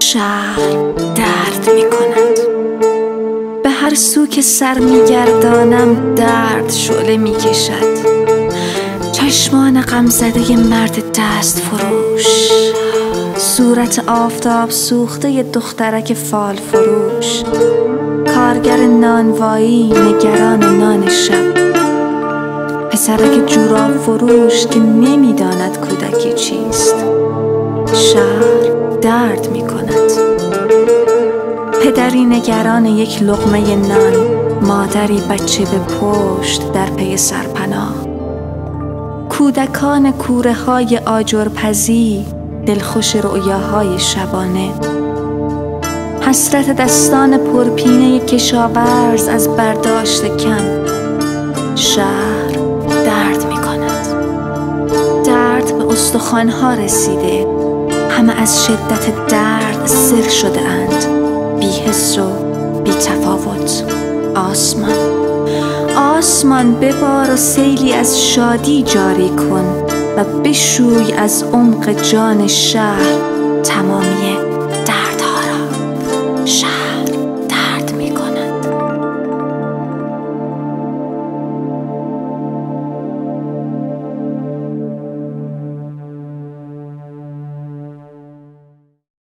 شهر درد می کند به هر سو که سر می گردانم درد شعله می کشد چشمان غمزده مرد دست فروش. صورت آفتاب سوخته دخترک فال فروش. کارگر نانوایی نگران نان شب. پسرک جوراب فروش که نمی‌داند شهر درد می کند پدری نگران یک لغمه نان مادری بچه به پشت در پی سرپناه. کودکان کوره های آجرپزی دلخوش رؤیاهای شبانه. حسرت دستان پرپینه کشاورز از برداشت کم. شهر درد می کند درد به استخوانها رسیده. همه از شدت درد سر شده اند. بی حس و بی تفاوت. آسمان. آسمان ببار و سیلی از شادی جاری کن و بشوی از عمق جان شهر تمامی دردها را شهر